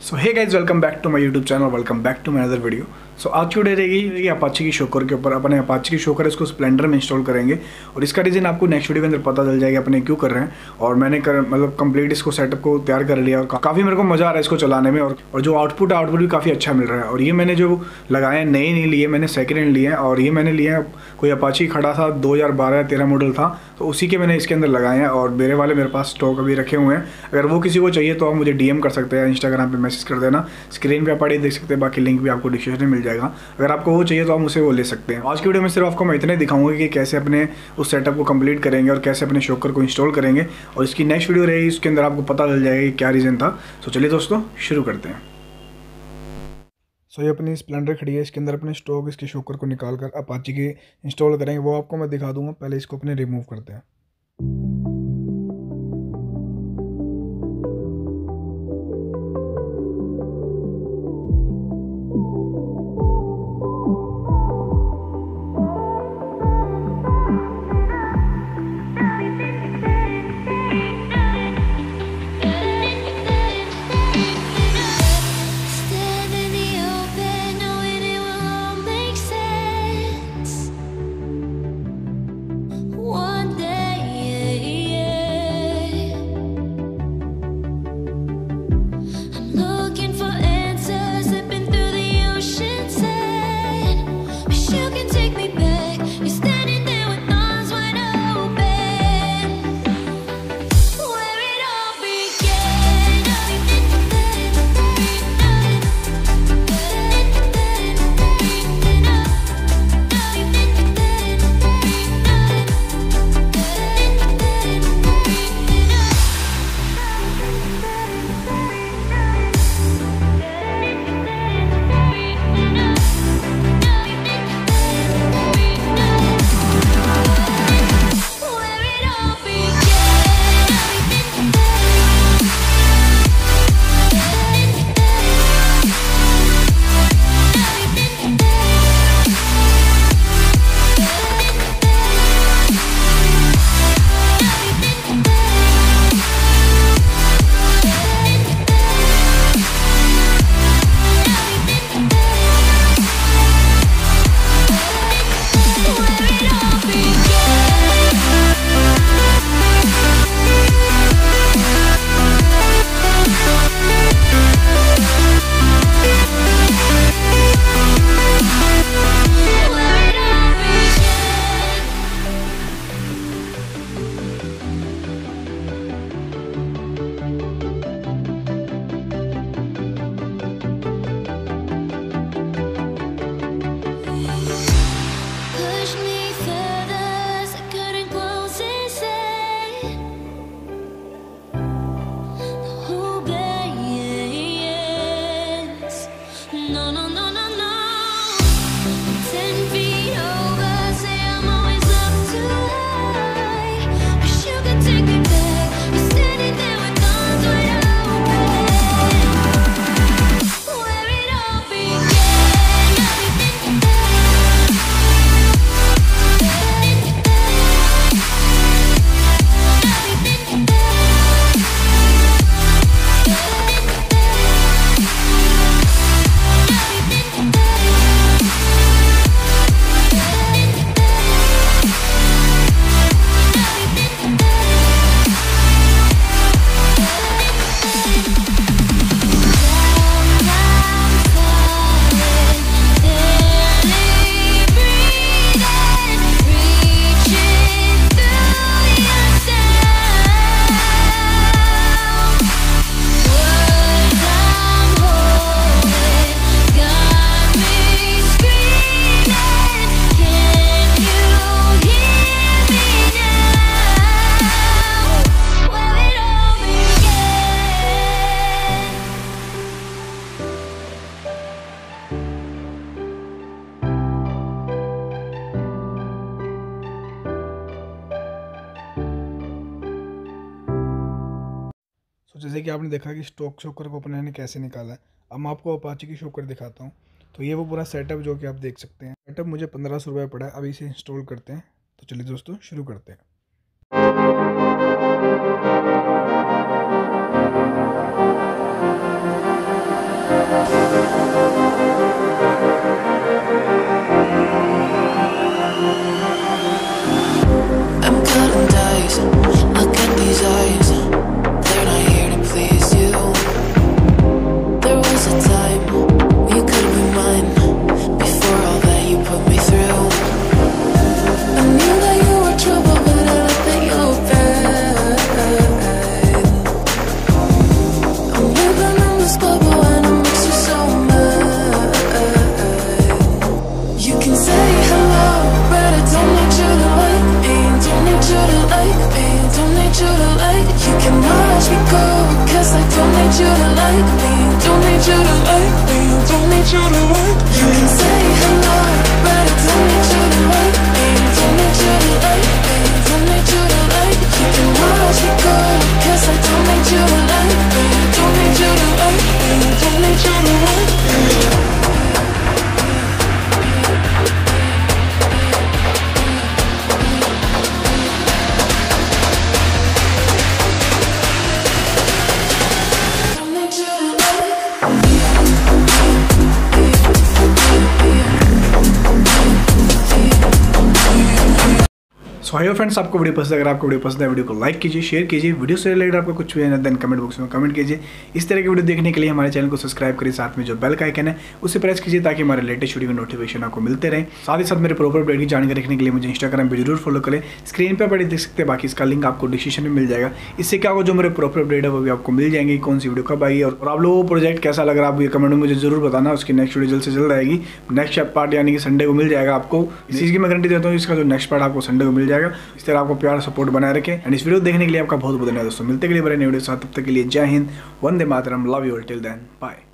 so hey guys welcome back to my youtube channel. Welcome back to my another video. सो आज की video रहेगी Apache की shocker के ऊपर अपने अपाची की शोकर इसको स्प्लेंडर में इंस्टॉल करेंगे। और इसका रीज़न आपको नेक्स्ट वीडियो के अंदर पता चल जाएगा अपने क्यों कर रहे हैं। और मैंने कर मतलब कंप्लीट इसको सेटअप को तैयार कर लिया और काफ़ी मेरे को मज़ा आ रहा है इसको चलाने में। और और जो आउटपुट आउटपुट भी काफ़ी अच्छा मिल रहा है। और ये मैंने जो लगाए हैं, नए नहीं लिए, मैंने सेकेंड हैंड लिए हैं। और ये मैंने लिए हैं, कोई अपाची खड़ा था, दो हज़ार बारह तेरह मॉडल था। तो उसी के मैंने इसके अंदर लगाए हैं। और मेरे वाले मेरे पास स्टॉक अभी रखे हुए हैं। अगर वो किसी को चाहिए तो आप मुझे डीएम कर सकते हैं इंस्टाग्राम पर मैसेज कर देना। स्क्रीन पे पढ़े देख सकते हैं, बाकी लिंक भी आपको डिस्क्रिप्शन में मिल जाएगा। अगर आपको वो चाहिए तो आप मुझसे वो ले सकते हैं। आज की वीडियो में सिर्फ़ आपको मैं इतना दिखाऊँगा कि कैसे अपने उस सेटअप को कंप्लीट करेंगे और कैसे अपने शोकर को इंस्टॉल करेंगे और इसकी नेक्स्ट वीडियो रहेगी उसके अंदर आपको पता चल जाएगा कि क्या रीज़न था। तो चलिए दोस्तों, शुरू करते हैं। सो ये अपनी स्प्लेंडर खड़ी है। इसके अंदर अपने स्टॉक इसके शोकर को निकाल कर अपाची के इंस्टॉल करेंगे। वो आपको मैं दिखा दूँगा। पहले इसको अपने रिमूव करते हैं। सो जैसे कि आपने देखा कि स्टॉक शोकर को अपने ने कैसे निकाला है। अब मैं आपको अपाची की शोकर दिखाता हूँ। तो ये वो पूरा सेटअप जो कि आप देख सकते हैं। सेटअप मुझे पंद्रह सौ रुपये पड़ा है। अभी इसे इंस्टॉल करते हैं। तो चलिए दोस्तों, शुरू करते हैं। go Cause I don't need you to like me. Don't need you to like me. Don't need you to like me. You can say hello so hi friends आपको वीडियो पसंद है, अगर आपको वीडियो पसंद है, वीडियो को like कीजिए share कीजिए। वीडियो से रिलेटेड आपको कुछ भी है देन कमेंट बॉक्स में कमेंट कीजिए। इस तरह की वीडियो देखने के लिए हमारे चैनल को सब्सक्राइब करिए। साथ में जो बेल का आइकन है, उसे प्रेस कीजिए ताकि हमारे लेटेस्ट वीडियो के नोटिफिकेशन आपको मिलते रहे। साथ ही साथ मेरे प्रॉपर अपडेट की जानकारी रखने के लिए मुझे इंस्टाग्राम पर ज़रूर फॉलो करें। स्क्रीन पर पड़े देख सकते हैं, बाकी इसका लिंक आपको डिस्क्रिप्शन में मिल जाएगा। इससे क्या होगा, जो मेरे प्रॉपर अपडेट है, वो भी आपको मिल जाएँगे। कौन सी वीडियो कब आएगी और आप लोगों को प्रोजेक्ट कैसा लग रहा है, आप कमेंट में मुझे ज़रूर बताना। उसकी नेक्स्ट वीडियो जल्द से जल्द आएगी। नेक्स्ट पार्ट यानी कि संडे को मिल जाएगा आपको। इस चीज़ की मैं गारंटी देता हूँ, इसका जो नेक्स्ट पार्ट आपको संडे को मिल जाएगा। इस तरह आपको प्यार सपोर्ट बनाए रखें। एंड इस वीडियो देखने के लिए आपका बहुत बहुत धन्यवाद दोस्तों। मिलते के लिए बड़े वीडियो साथ। तब तक के लिए जय Hind, Vande Mataram love you till then bye